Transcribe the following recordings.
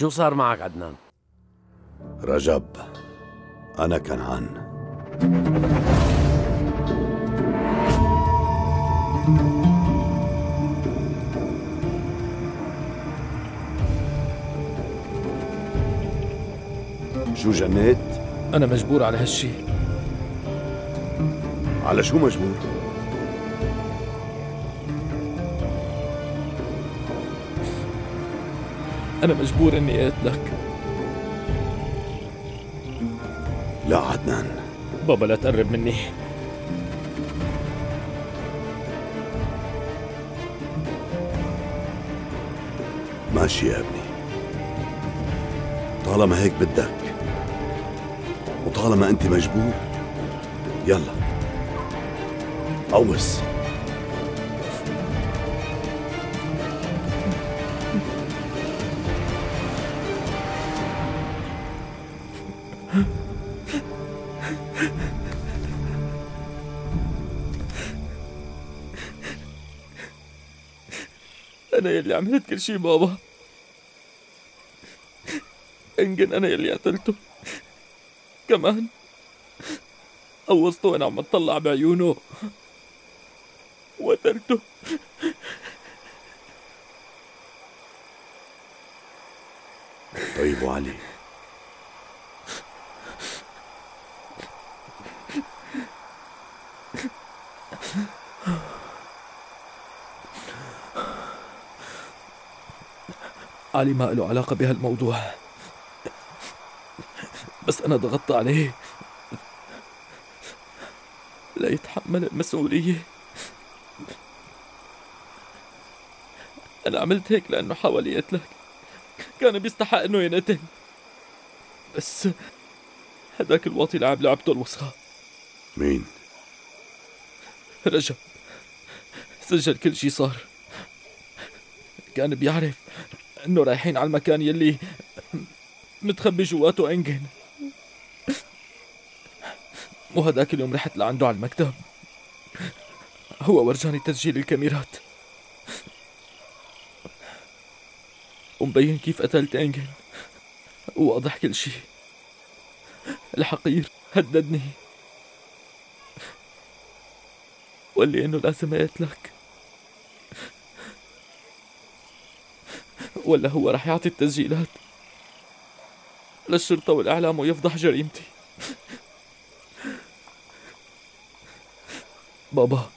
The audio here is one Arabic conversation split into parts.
شو صار معك عدنان؟ رجب أنا كنعان شو جنيت؟ أنا مجبور على هالشي على شو مجبور؟ أنا مجبور إني أقتلك لا عدنان. بابا لا تقرب مني. ماشي يا ابني. طالما هيك بدك وطالما أنت مجبور يلا. قوس أنا يلي عملت كل شي بابا انجن أنا يلي قتلته. كمان. قوصته وأنا عم أطلع بعيونه. وتركته. طيب وعلي. علي ما له علاقة بهالموضوع. بس أنا ضغطت عليه. لا يتحمل المسؤولية. أنا عملت هيك لأنه حاول يقتلك كان بيستحق إنه ينقتل. بس هداك الواطي لعب لعبته الوسخة. مين؟ رجب. سجل كل شي صار. كان بيعرف. إنه رايحين على المكان يلي متخبي جواته انجن وهداك اليوم رحت لعنده على المكتب. هو ورجاني تسجيل الكاميرات. ومبين كيف قتلت انجن وواضح كل شي. الحقير هددني. وقال لي إنه لازم اقتلك ولا هو رح يعطي التسجيلات؟ للشرطة والإعلام ويفضح جريمتي. بابا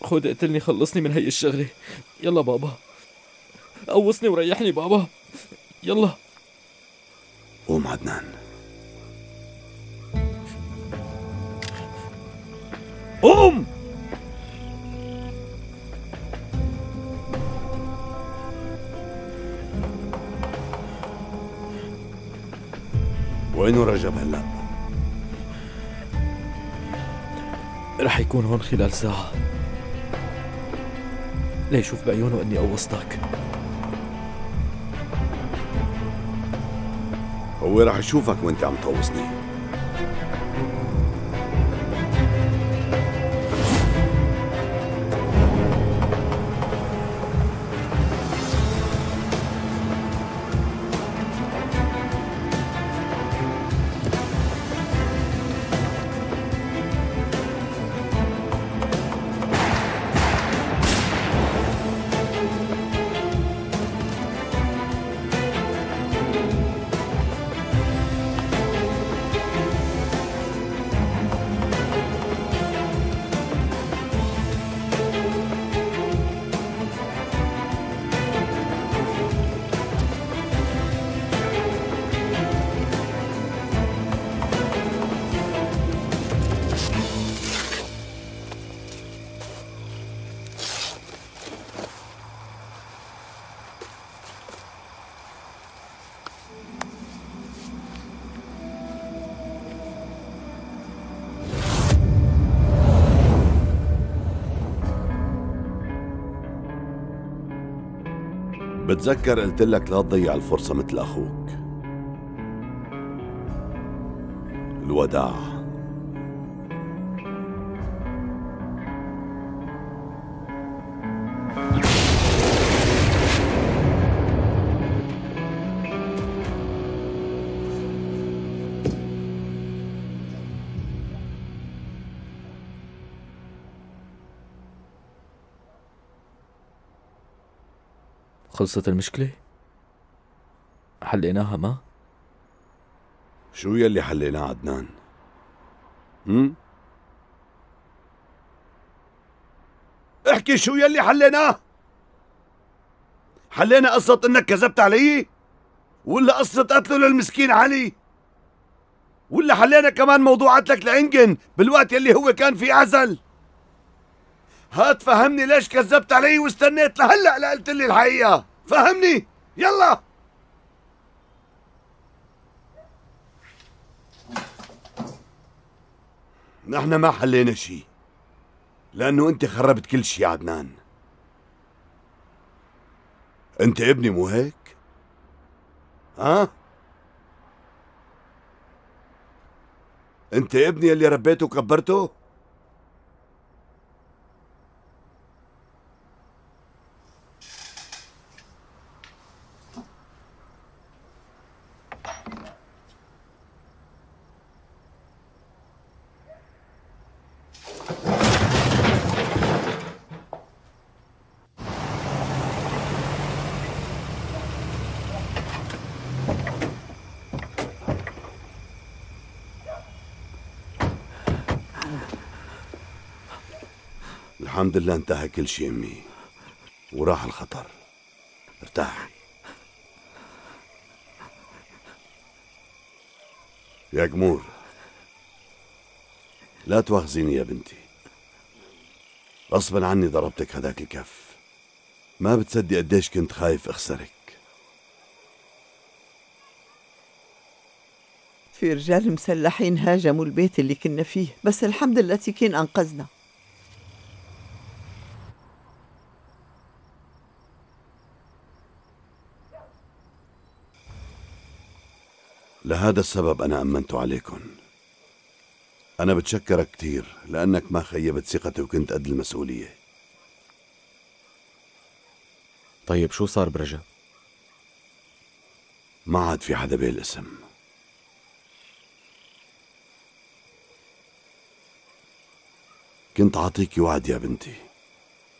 خود اقتلني خلصني من هي الشغلة. يلا بابا. قوصني وريحني بابا. يلا. رجب هلا؟ رح يكون هون خلال ساعة. ليشوف بعيونه إني قوصتك هو رح يشوفك وأنت عم تقوصني بتذكر قلت لك لا تضيع الفرصة مثل أخوك. الوداع. خلصت المشكلة؟ حليناها ما؟ شو يلي حليناه عدنان؟ هم؟ احكي شو يلي حليناه؟ حلينا قصة إنك كذبت علي؟ ولا قصة قتله للمسكين علي؟ ولا حلينا كمان موضوع قتلك لإنجن بالوقت يلي هو كان في عزل؟ هات فهمني ليش كذبت علي واستنيت لهلا لقلت لي الحقيقة فهمني يلا نحن ما حلينا شيء لأنه أنت خربت كل شيء يا عدنان أنت ابني مو هيك؟ ها؟ أنت ابني اللي ربيته وكبرته؟ الحمد لله انتهى كل شيء أمي. وراح الخطر. ارتاحي يا جمور. لا تواخذيني يا بنتي. غصبا عني ضربتك هداك الكف. ما بتصدق قديش كنت خايف أخسرك. في رجال مسلحين هاجموا البيت اللي كنا فيه بس الحمد لله تيكين أنقذنا. لهذا السبب أنا أمنت عليكم أنا بتشكرك كثير لأنك ما خيبت ثقتي وكنت قد المسؤولية. طيب شو صار برجب؟ ما عاد في حدا بالاسم. كنت عاطيكي وعد يا بنتي.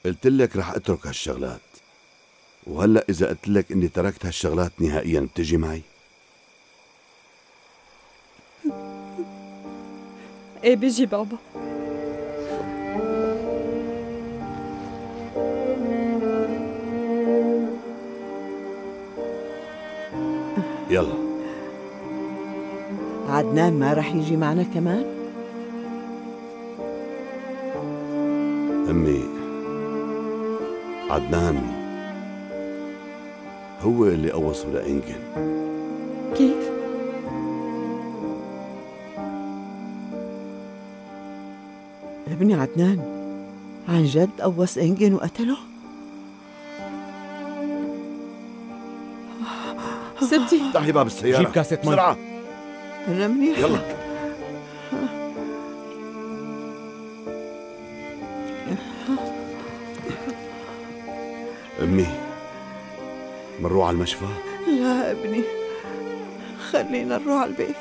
قلت لك رح أترك هالشغلات. وهلأ إذا قلت لك إني تركت هالشغلات نهائيا بتجي معي؟ إيه بيجي بابا يلا. عدنان ما رح يجي معنا كمان؟ أمي عدنان هو اللي قوصه لإنجن. كيف؟ ابني عدنان. عن جد قوس انجن وقتله. ستي افتحي باب السيارة. جيب كاسة مي. بسرعة. أنا منيح. يلا. أمي منروح على المشفى؟ لا أبني خلينا نروح على البيت.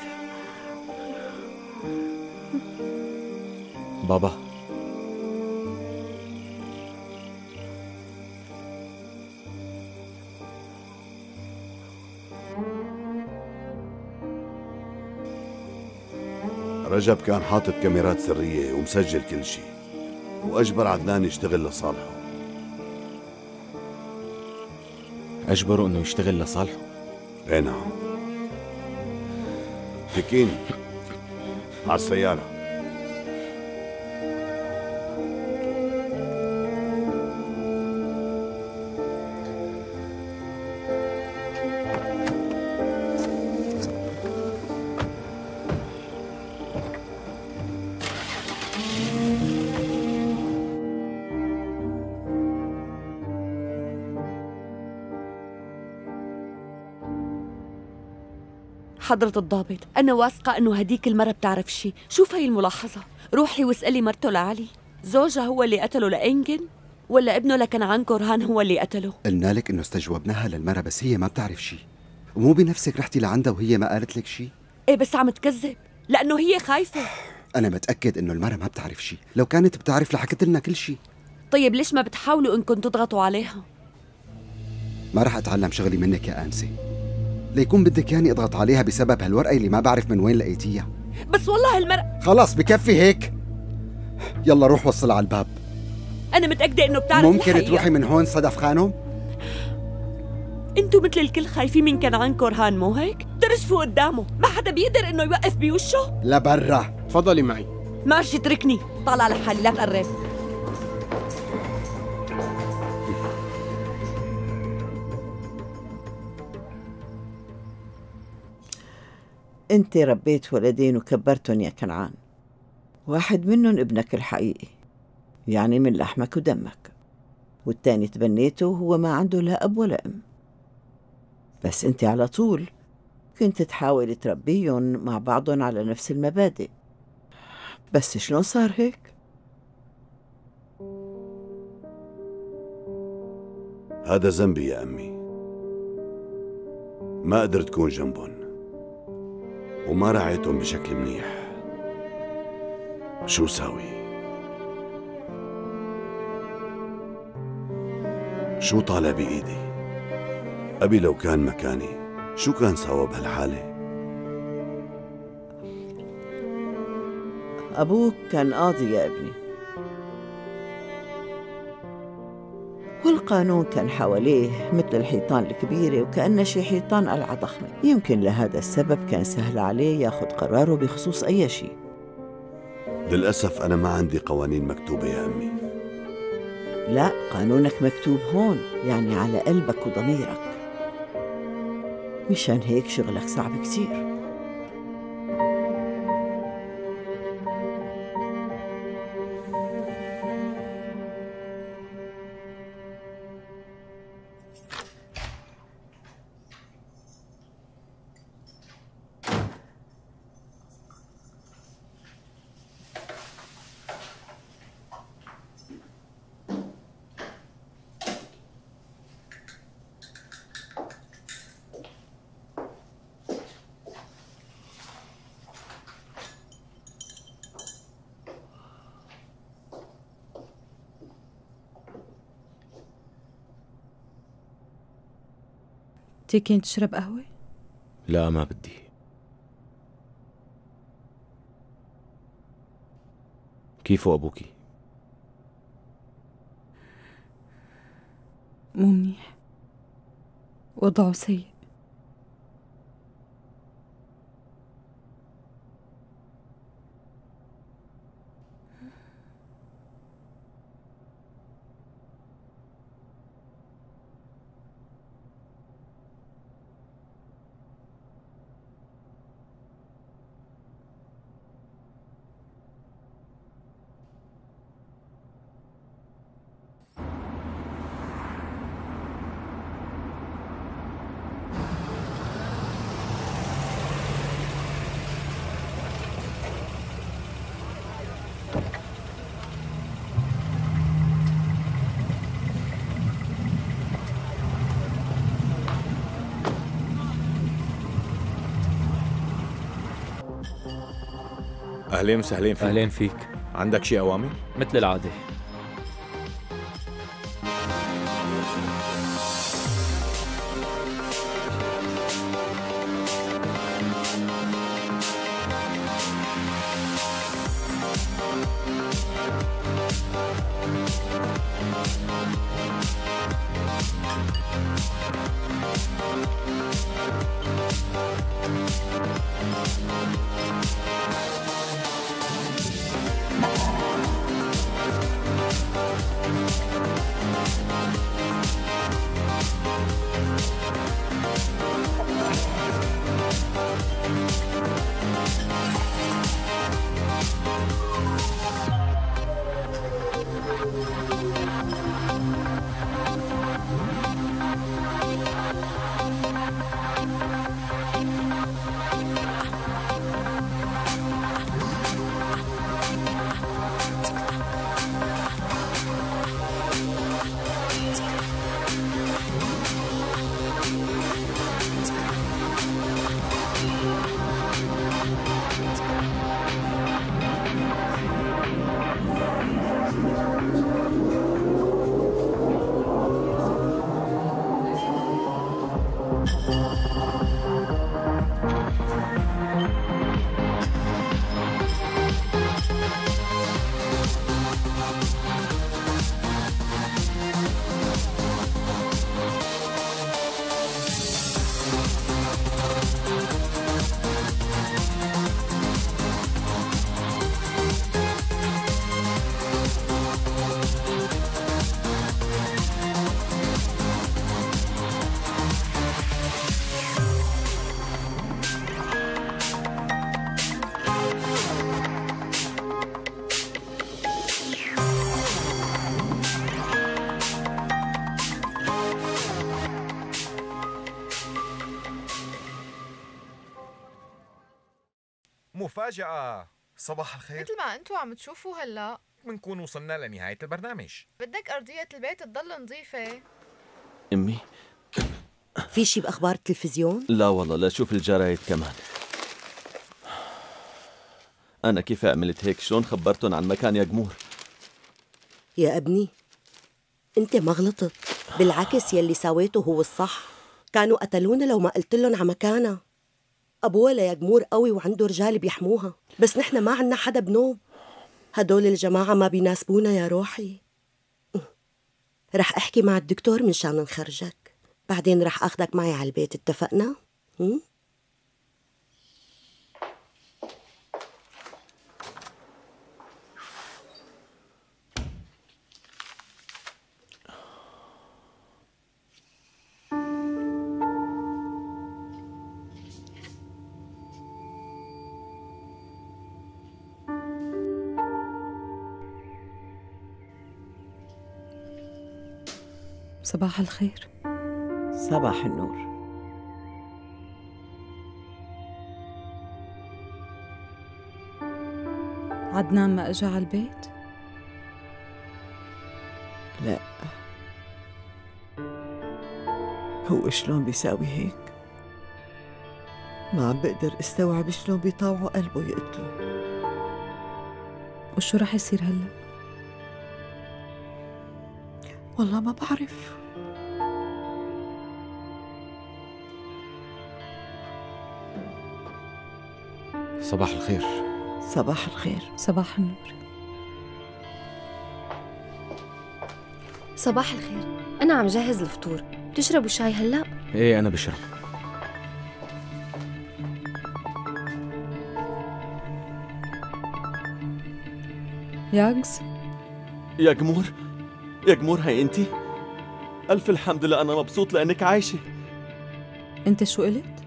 بابا. رجب كان حاطط كاميرات سرية ومسجل كل شيء وأجبر عدنان يشتغل لصالحه. أجبره إنه يشتغل لصالحه؟ أي نعم. تكين على السيارة. حضرة الضابط أنا واثقة إنه هديك المرة بتعرف شي. شوف هي الملاحظة. روحي واسألي مرته لعلي. زوجها هو اللي قتله لإنجن ولا ابنه لكنعان كورهان هو اللي قتله؟ قلنا لك إنه استجوبناها للمرة بس هي ما بتعرف شي. ومو بنفسك رحتي لعندها وهي ما قالت لك شي؟ إيه بس عم تكذب لأنه هي خايفة. أنا متأكد إنه المرة ما بتعرف شي. لو كانت بتعرف لحكت لنا كل شي. طيب ليش ما بتحاولوا إنكم تضغطوا عليها؟ ما رح أتعلم شغلي منك يا آنسة. ليكون بدك ياني اضغط عليها بسبب هالورقة اللي ما بعرف من وين لقيتيها. بس والله هالمرة خلاص بكفي هيك. يلا روح وصل على الباب. أنا متأكدة إنه بتعرف ممكن الحقيقة. تروحي من هون صدف خانم؟ أنتوا مثل الكل خايفين من كنعان كورهان مو هيك؟ ترجفوا قدامه. ما حدا بيقدر إنه يوقف بوشه. لبرا. تفضلي معي. ماشي اتركني. طالع لحالي لا تقرب. أنت ربيت ولدين وكبرتهم يا كنعان. واحد منهم ابنك الحقيقي يعني من لحمك ودمك. والتاني تبنيته وهو ما عنده لا أب ولا أم. بس أنت على طول كنت تحاول تربيهم مع بعضهم على نفس المبادئ. بس شلون صار هيك؟ هذا ذنبي يا أمي. ما قدرت كون جنبهم وما رعيتهم بشكل منيح شو ساوي؟ شو طالع بإيدي؟ أبي لو كان مكاني شو كان سوى بهالحالة؟ أبوك كان قاضي يا ابني والقانون كان حواليه مثل الحيطان الكبيرة وكأنه شي حيطان قلعة ضخمة يمكن لهذا السبب كان سهل عليه ياخد قراره بخصوص أي شيء للأسف أنا ما عندي قوانين مكتوبة يا أمي. لا قانونك مكتوب هون يعني على قلبك وضميرك. مشان هيك شغلك صعب كتير. تيكين تشرب قهوة؟ لا ما بدي كيفه أبوكي؟ مو منيح وضعه سيء أهلين وسهلين فيك. أهلين فيك. عندك شي أوامر؟ مثل العادة. مفاجأة. صباح الخير. مثل ما أنتوا عم تشوفوا هلا. منكون وصلنا لنهاية البرنامج. بدك أرضية البيت تضل نظيفة. أمي. في شي بأخبار التلفزيون؟ لا والله لا شوف الجرايد كمان. أنا كيف عملت هيك؟ شلون خبرتهم عن مكان يا جمور يا أبني أنت ما غلطت. بالعكس يلي سويته هو الصح. كانوا قتلونا لو ما قلت لهم على مكانها ابوها ليجمور قوي وعنده رجال بيحموها. بس نحن ما عنا حدا بنوب هدول الجماعة ما بيناسبونا يا روحي. رح أحكي مع الدكتور مشان نخرجك. بعدين رح اخدك معي على البيت. اتفقنا؟ صباح الخير. صباح النور. عدنان ما اجى على البيت؟ لا. هو شلون بيساوي هيك؟ ما عم بقدر استوعب شلون بيطاوعوا قلبه يقتله وشو رح يصير هلا؟ والله ما بعرف. صباح الخير. صباح الخير. صباح النور. صباح الخير. أنا عم جهز الفطور. بتشربوا شاي هلأ؟ إيه أنا بشرب. ياجز؟ يا جمور يا جمور هي أنتي؟ ألف الحمد لله أنا مبسوط لأنك عايشة. أنت شو قلت؟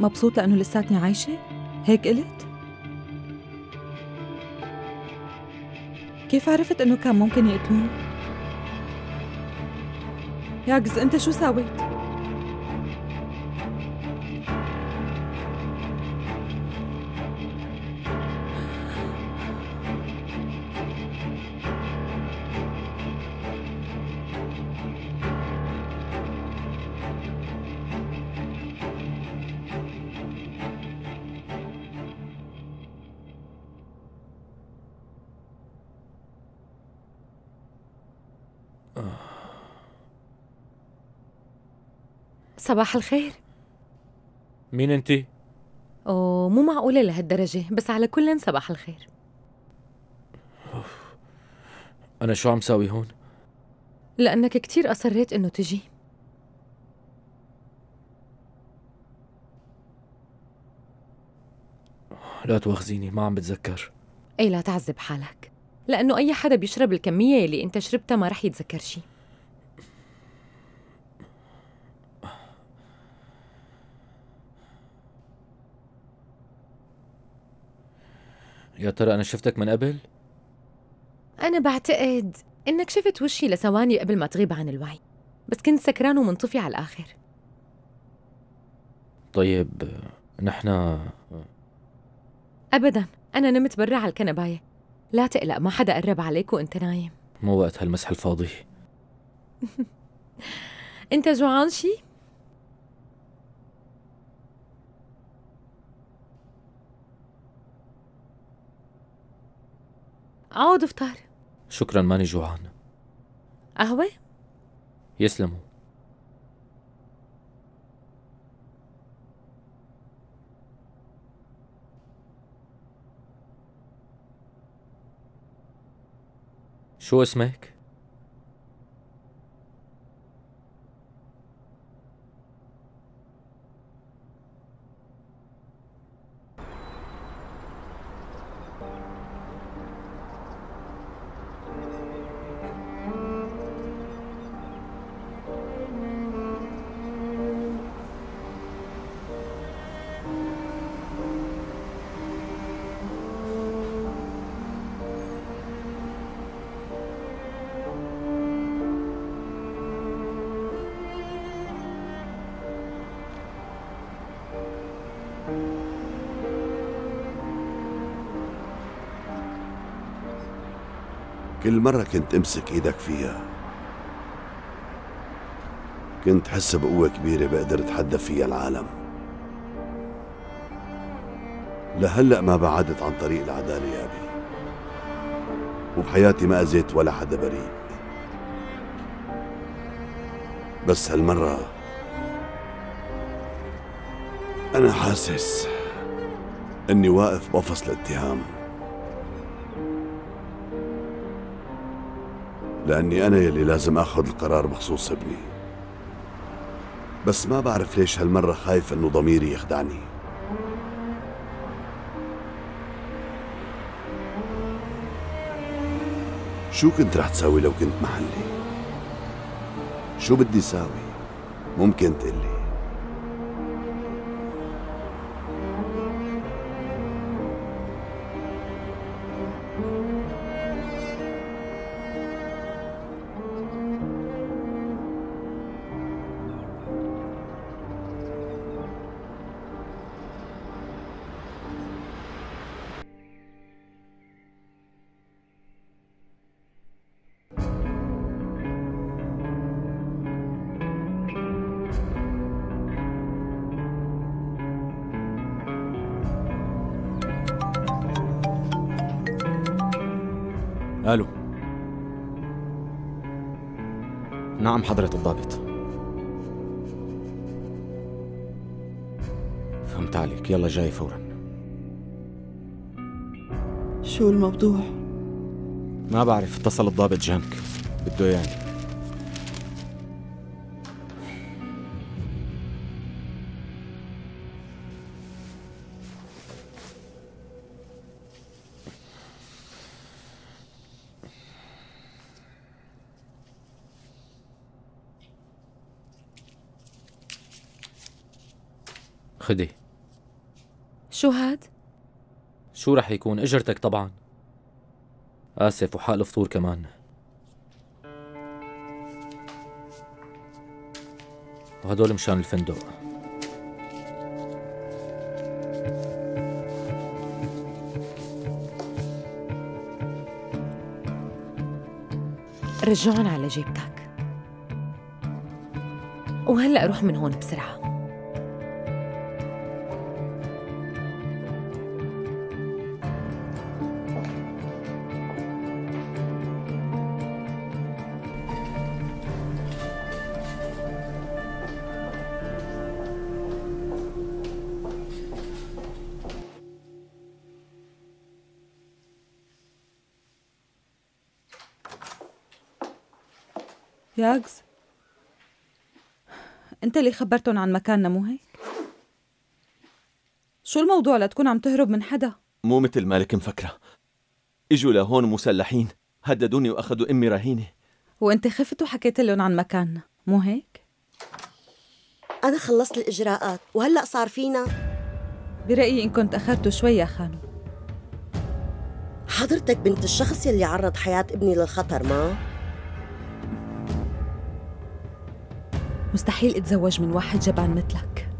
مبسوط لأنه لساتني عايشة؟ هيك قلت؟ كيف عرفت إنه كان ممكن يقتلوني؟ ياجز أنت شو ساويت صباح الخير. مين انتي أوه مو معقولة لهالدرجة بس على كل صباح الخير. أنا شو عم ساوي هون؟ لأنك كتير أصريت إنه تجي. لا تواخذيني ما عم بتذكر. أي لا تعذب حالك. لأنه أي حدا بيشرب الكمية اللي أنت شربتها ما رح يتذكر شي يا ترى أنا شفتك من قبل؟ أنا بعتقد إنك شفت وشي لثواني قبل ما تغيب عن الوعي بس كنت سكران ومنطفي على الآخر. طيب نحن أبدا أنا نمت برا على الكنباية. لا تقلق ما حدا قرب عليك وأنت نايم. مو وقت هالمسح الفاضي. أنت جوعان شي؟ عود افطر شكرا ماني جوعان. قهوة؟ يسلموا. شو اسمك؟ كل مرة كنت أمسك إيدك فيها كنت حس بقوة كبيرة بقدر أتحدى فيها العالم. لهلأ ما بعدت عن طريق العدالة يا أبي وبحياتي ما أذيت ولا حدا بريء. بس هالمرة أنا حاسس إني واقف بقفص الاتهام. لأني أنا يلي لازم أخذ القرار بخصوص ابني بس ما بعرف ليش هالمرة خايف إنه ضميري يخدعني شو كنت رح تساوي لو كنت محلي؟ شو بدي ساوي؟ ممكن تقلي حضرة الضابط. فهمت عليك. يلا جاي فورا. شو الموضوع؟ ما بعرف. اتصل الضابط جانك. بده يعني. خدي شو هاد؟ شو رح يكون إجرتك طبعا؟ آسف وحق الفطور كمان. وهدول مشان الفندق. رجعهم على جيبتك. وهلأ روح من هون بسرعة. ياغز أنت اللي خبرتهم عن مكاننا مو هيك؟ شو الموضوع لتكون عم تهرب من حدا؟ مو مثل مالك مفكرة إجوا لهون مسلحين هددوني وأخذوا أمي رهينة وأنت خفت وحكيت لهم عن مكاننا مو هيك؟ أنا خلصت الإجراءات وهلأ صار فينا برأيي إنكم تأخرتوا شوي يا خانو حضرتك بنت الشخص يلي عرض حياة ابني للخطر ما؟ مستحيل اتزوج من واحد جبان مثلك.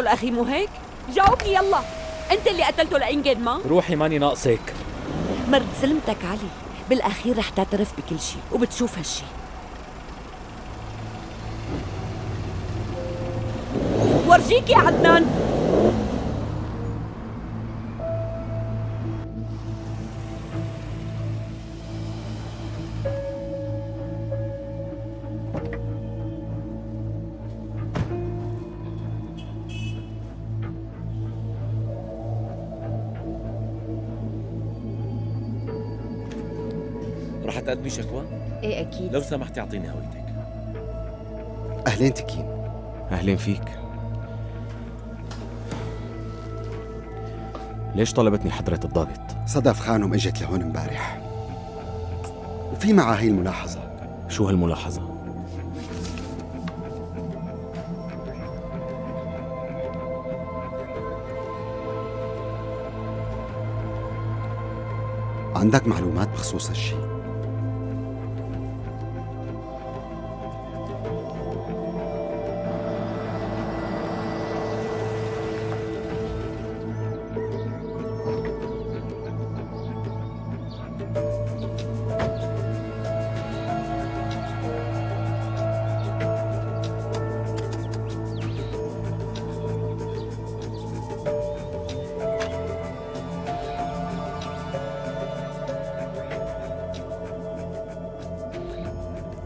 قتلته لاخي مو هيك؟ جاوبني يلا. أنت اللي قتلته لانجن ما؟ روحي ماني ناقصك. مرد سلمتك علي. بالأخير رح تعترف بكل شيء وبتشوف هالشي. ورجيك يا عدنان. حتقدمي شكوى؟ إيه أكيد لو سمحتي أعطيني هويتك أهلين تكين أهلين فيك ليش طلبتني حضرة الضابط؟ صدف خانم إجت لهون امبارح وفي معها هي الملاحظة شو هالملاحظة؟ عندك معلومات بخصوص هالشي؟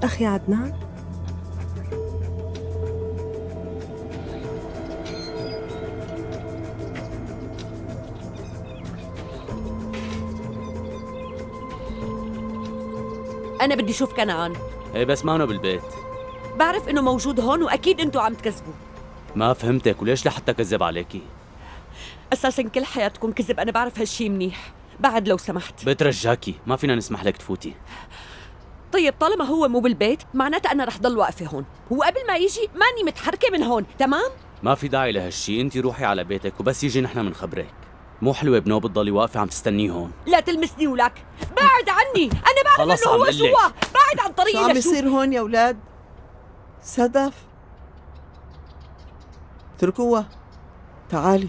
أخي عدنان أنا بدي أشوف كنعان. إيه بس ما أنا بالبيت. بعرف إنه موجود هون وأكيد أنتوا عم تكذبوا. ما فهمتك وليش لحتى كذب عليكي؟ أساسا كل حياتكم كذب أنا بعرف هالشي منيح. بعد لو سمحت. بترجاكي ما فينا نسمح لك تفوتي. طيب طالما هو مو بالبيت معناتها أنا رح ضل واقفة هون. وقبل ما يجي ماني متحركة من هون تمام؟ ما في داعي لهالشي انت روحي على بيتك وبس يجي نحن منخبرك مو حلوة بنوب تضلي واقفة عم تستنيه هون. لا تلمسني ولك بعد عني. أنا بعرف خلص عم هو. جوا بعد عن طريقي شو عم. يصير هون يا أولاد؟ صدف. اتركوها. تعالي.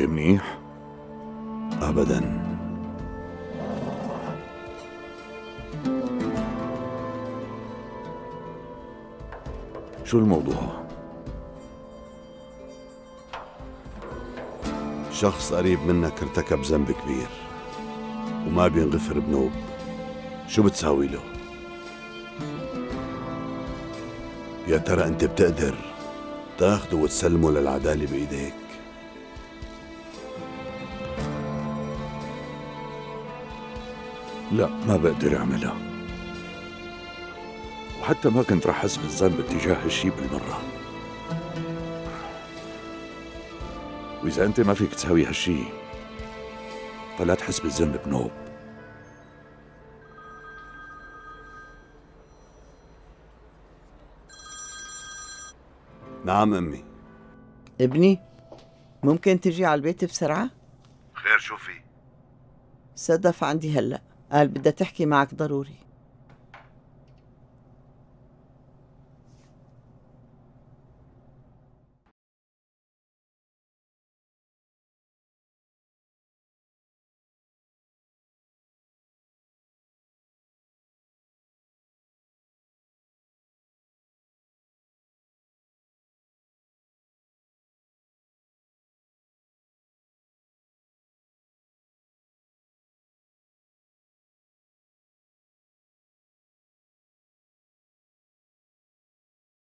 انت منيح؟ ابدا شو الموضوع؟ شخص قريب منك ارتكب ذنب كبير وما بينغفر بنوب شو بتساوي له؟ يا ترى أنت بتقدر تاخده وتسلمه للعدالة بإيديك لا ما بقدر أعملها. وحتى ما كنت رح أحس بالذنب اتجاه هالشي بالمرة. وإذا أنت ما فيك تساوي هالشي فلا تحس بالذنب بنوب. نعم أمي. ابني ممكن تجي على البيت بسرعة؟ خير شو في؟ صدف عندي هلأ. قال بدها تحكي معك ضروري.